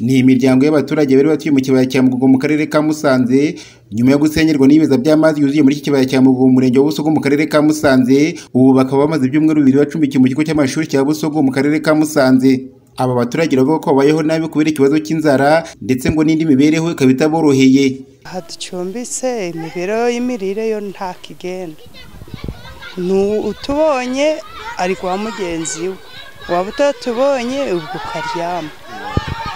ni imiryango y'abaturage bari batuye mu kibaya cya Mugogo mu karere ka Musanze nyuma yo gusenyerwa n'ibiza by'amazi yuzuye muri iki kibaya cya Mugogo mu murenge wa Busogo mu karere ka Musanze ubu bakaba bamaze ibyumweru bibiri bacumbikiwe mu kigo cy'amashuri cya Busogo mu karere ka Musanze. Aba baturage bavuga ko babayeho nabi kubera ikibazo cy'inzara ndetse ngo n'indi mibereho ikaba itaboroheye. Aha ducumbitse imibereho y'imirire yo nta kigenda. Utubonye ari kwa mugenzi we. Waba utatubonye ubwo ukaryama.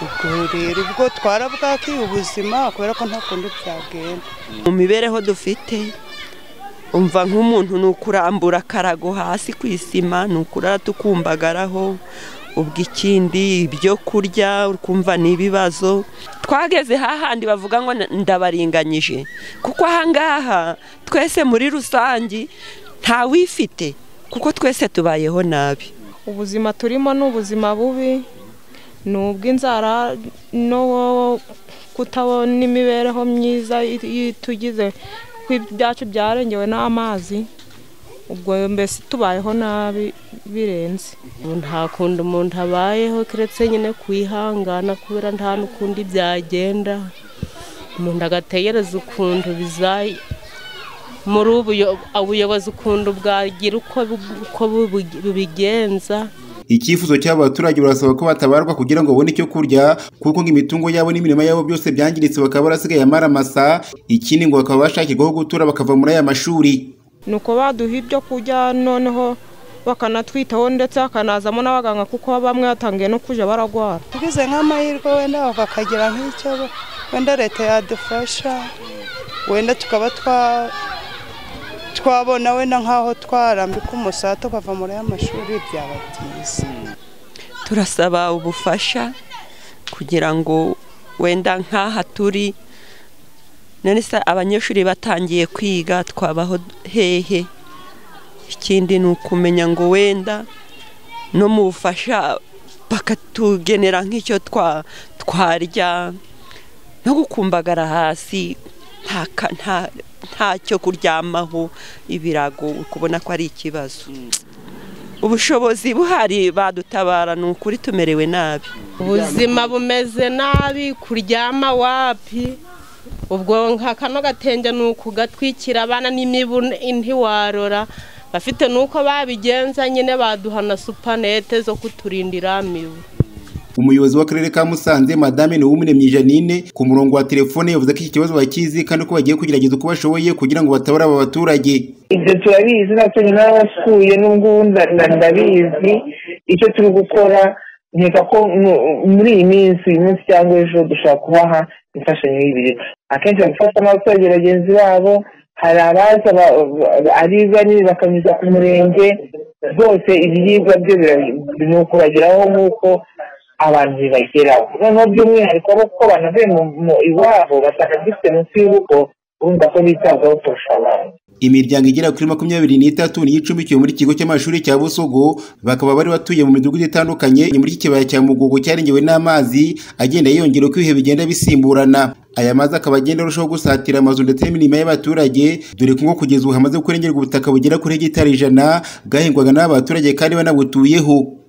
Ubwo rero ubwo twarabwakiye ubuzima kubera ko nta kundi byagenda. Mu mibereho dufite umva nk'umuntu ni ukurambura akarago hasi ku isima ni ukurara tukumbagaraho ubwo ikindi ibyo kurya ukumva ni ibibazo twageze hahandi bavuga ngo ndabaringanyije. Kuko ahangaha twese muri rusange ntawifite kuko twese tubayeho nabi. Ubuzima turimo ni ubuzima bubi. Ni ubw'inzara no kutabona imibereho myiza tugize ibyacu byarengewe n'amazi ubwo mbese tubayeho nabi birenze. Nta kundi umuntu abayeho keretse nyine kwihangana kubera nta n'ukundi byagenda. Umuntu agategereza ukuntu bizaye muri ubu ubuyobozi ukuntu bwagira uko bubigenza. Icyifuzo cy'aba baturage barasaba ko batabarwa kugira ngo babone icyo kurya kuko ngo imitungo yabo n'imirimo yabo byose byangiritse bakaba barasigaye amaramasa ikindi ngo bakaba bashakirwaho gutura bakava muri aya mashuri. Ni uko baduha ibyo kurya noneho bakanatwitaho ndetse hakanazamo n'abaganga kuko bamwe batangiye no kujya baragwara. Tugize nk'amahirwe wenda bakagira nk'icyo wenda leta yadufasha wenda tukaba twabona wenda nk'aho twarambika umusaya tukava muri aya mashuri byaba byiza. Turasaba ubufasha kugira ngo wenda nk'aha turi none se abanyeshuri batangiye kwiga twabaho hehe. Ikindi ni ukumenya ngo wenda no mu bufasha bakatugenera nk'icyo twarya no gukumbagara hasi ntacyo kuryamaho ibirago ukubona ko ari ikibazo. Ubushobozi buhari badutabara ni ukuri tumerewe nabi. Ubuzima bumeze nabi kuryama wapi? Ubwo nka kano gatenge ni ukugatwikira abana n'imibu ntiwarora. Bafite n'uko babigenza nyine baduha na supanete zo kuturindira mibu umuyobozi w'akarere ka musanze madame niwumuremyi janine ku murongo wa telefone yavuze ko iki kibazo bakizi kandi ko bagiye kugerageza uko bashoboye kugira ngo batabare aba baturage. Ibyo turabizi natwe n'abasuye n'ubwo ndabizi. Icyo turi gukora nkeka ko muri iyi minsi uyu munsi cyangwa ejo dushobora kubaha imfashanyo y'ibiribwa akenshi bagufasha n'abaturage bagenzi babo hari abaza ari banini bakanyuza ku murenge rwose ibiribwa byo ni ukubageraho nk'uko abantu bibageraho. Noneho by'umwihariko kuko banavuye mu iwabo basanga gifite munsi y'urugo urumva ko bitabwaho kurusha abantu imiryango igera kuri makumyabiri n'itatu niyo icumbikiwe muri kigo cy'amashuri cya busogo bakaba bari batuye mu midugudu itandukanye muri iki kibaya cya mugogo cyarengewe n'amazi agenda yiyongera uko ibihe bigenda bisimburana. Aya mazi akaba agenda arushaho gusatira amazu ndetse n'imirimo y'abaturage dore ko ngo kugeza ubu hamaze kurengerwa ubutaka bugera kuri hegitari ijana bwahingwaga n'aba baturage kandi banabutuyeho.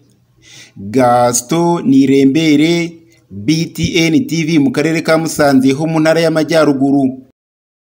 Gasito nirembere btn tv mu karere ka musanze ho mu ntara y'amajyaruguru.